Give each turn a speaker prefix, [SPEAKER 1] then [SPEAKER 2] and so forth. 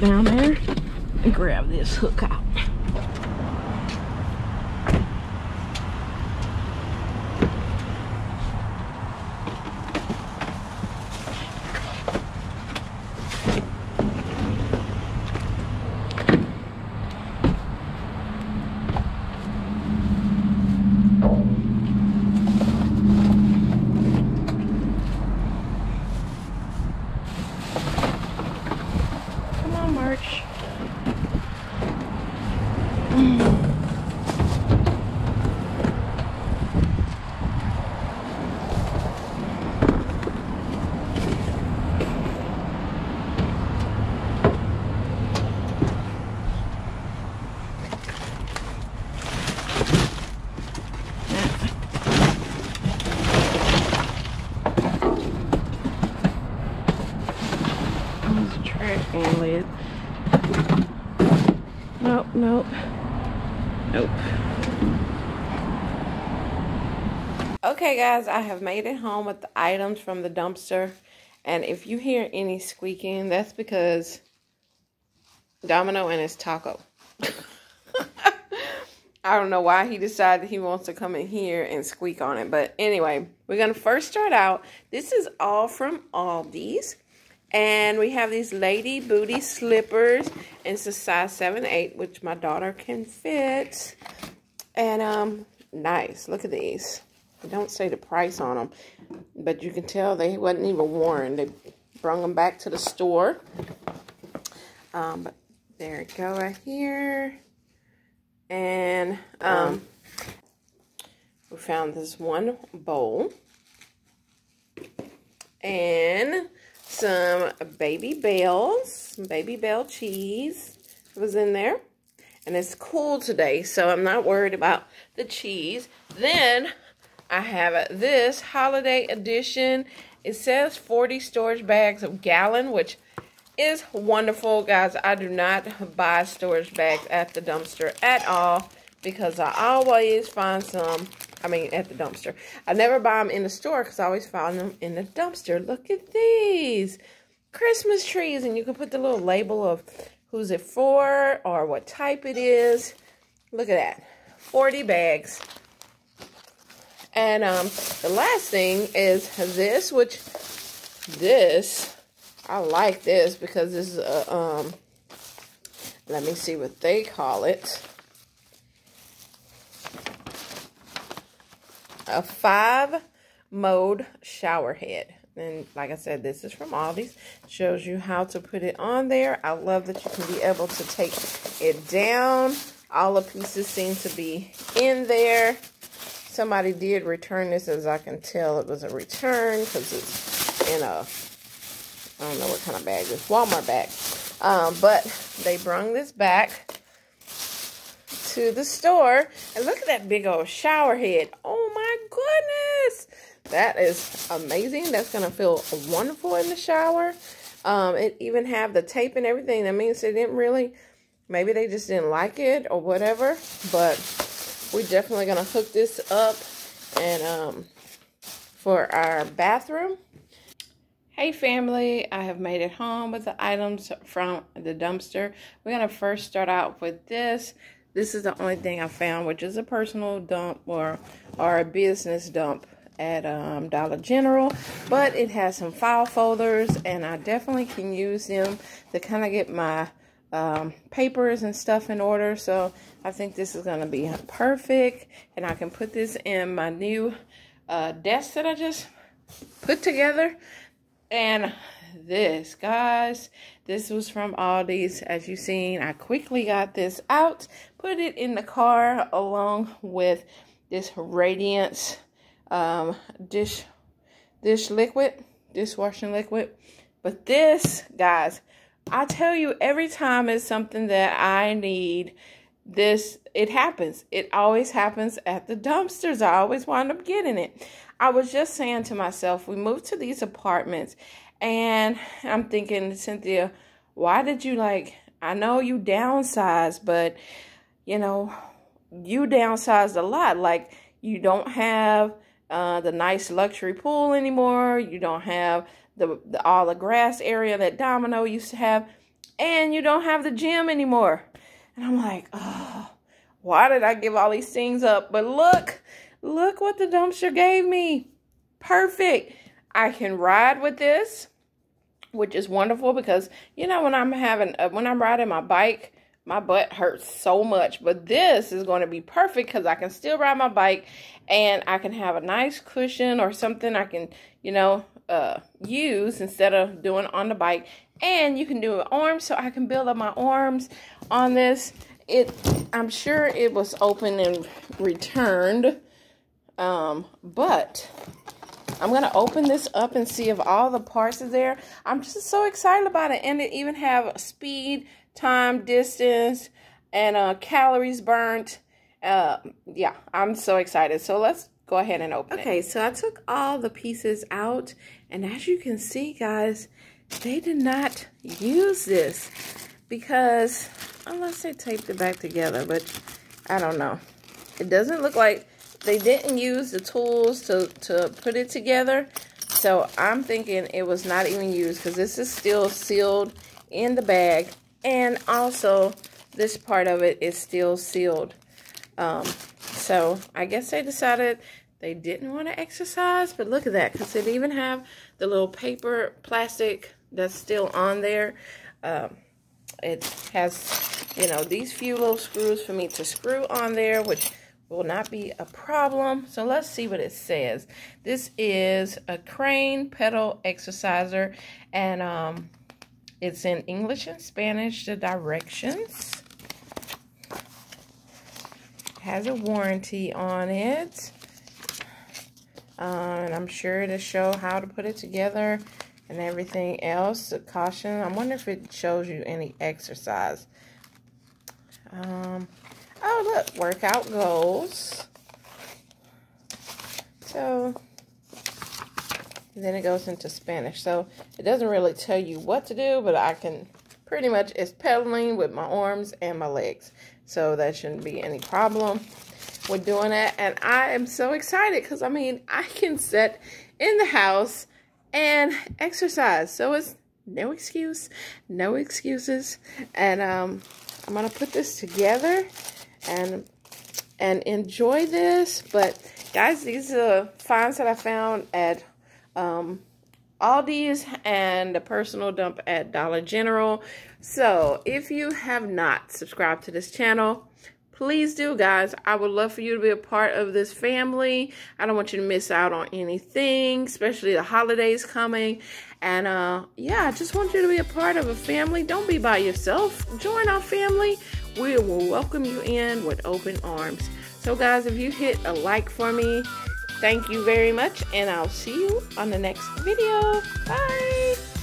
[SPEAKER 1] down there and grab this hook out. On, March. There's a trash can lid. Nope, nope. Nope. Okay, guys, I have made it home with the items from the dumpster. And if you hear any squeaking, that's because Domino and his taco. I don't know why he decided he wants to come in here and squeak on it. But anyway, we're going to first start out. This is all from Aldi's. And we have these lady booty slippers. And it's a size 7, 8, which my daughter can fit. And um, nice. Look at these. They don't say the price on them. But you can tell they wasn't even worn. They brought them back to the store. Um, but there you go right here. And um, we found this one bowl. And some Babybels, baby bell cheese was in there. And it's cool today, so I'm not worried about the cheese. Then I have this holiday edition. It says 40 storage bags of gallon, which is wonderful, guys. I do not buy storage bags at the dumpster at all because I always find some, I mean, at the dumpster. I never buy them in the store because I always find them in the dumpster. Look at these Christmas trees, and you can put the little label of who's it for or what type it is. Look at that, 40 bags. And um, the last thing is this, which this, I like this because this is a, um, let me see what they call it. A five mode shower head. And like I said, this is from Aldi's. Shows you how to put it on there. I love that you can be able to take it down. All the pieces seem to be in there. Somebody did return this, as I can tell it was a return because it's in a, I don't know what kind of bag this Walmart bag. Um, but they brung this back to the store. And look at that big old shower head. Oh my goodness. That is amazing. That's going to feel wonderful in the shower. Um, it even have the tape and everything. That means they didn't really, maybe they just didn't like it or whatever. But we're definitely going to hook this up and um, for our bathroom. Hey family, I have made it home with the items from the dumpster. We're going to first start out with this. This is the only thing I found, which is a personal dump or, or a business dump at um, Dollar General. But it has some file folders, and I definitely can use them to kind of get my um, papers and stuff in order. So I think this is going to be perfect. And I can put this in my new uh, desk that I just put together. And this, guys, this was from Aldi's. As you've seen, I quickly got this out, put it in the car along with this Radiance um, dish dish liquid, dishwashing liquid. But this, guys, I tell you, every time it's something that I need, this it happens. It always happens at the dumpsters. I always wind up getting it. I was just saying to myself, we moved to these apartments, and I'm thinking, Cynthia, why did you like? I know you downsized, but you know, you downsized a lot. Like you don't have uh, the nice luxury pool anymore. You don't have the, the all the grass area that Domino used to have. and you don't have the gym anymore. And I'm like, oh, why did I give all these things up? But look, look what the dumpster gave me. Perfect. I can ride with this, which is wonderful because, you know, when I'm having, uh, when I'm riding my bike, my butt hurts so much. But this is going to be perfect because I can still ride my bike and I can have a nice cushion or something I can, you know, uh, use instead of doing on the bike. And you can do an arm so I can build up my arms on this. It, I'm sure it was open and returned. Um, but I'm going to open this up and see if all the parts are there. I'm just so excited about it. And it even have speed, time, distance, and uh, calories burnt. Uh, yeah, I'm so excited. So let's go ahead and open okay, it. Okay, so I took all the pieces out. And as you can see, guys, they did not use this because, unless they taped it back together, but I don't know. It doesn't look like they didn't use the tools to, to put it together. So I'm thinking it was not even used because this is still sealed in the bag. And also this part of it is still sealed. Um, so I guess they decided they didn't want to exercise. But look at that because they even have the little paper plastic that's still on there. Um, it has, you know, these few little screws for me to screw on there, which will not be a problem. So let's see what it says. This is a crane pedal exerciser and um, it's in English and Spanish, the directions. Has a warranty on it. Uh, and I'm sure to show how to put it together and everything else. The caution. I wonder if it shows you any exercise. Um, Oh, look, workout goals. So, then it goes into Spanish. So, it doesn't really tell you what to do, but I can pretty much, it's pedaling with my arms and my legs. So, that shouldn't be any problem with doing that. And I am so excited because, I mean, I can sit in the house and exercise. So, it's no excuse, no excuses. And um, I'm going to put this together and and enjoy this. But guys, these are finds that I found at um, Aldi's and the personal dump at Dollar General. So if you have not subscribed to this channel, please do guys. I would love for you to be a part of this family. I don't want you to miss out on anything especially the holidays coming. And uh yeah i just want you to be a part of a family. Don't be by yourself. Join our family we will welcome you in with open arms. So, guys, if you hit a like for me, thank you very much, and I'll see you on the next video. Bye.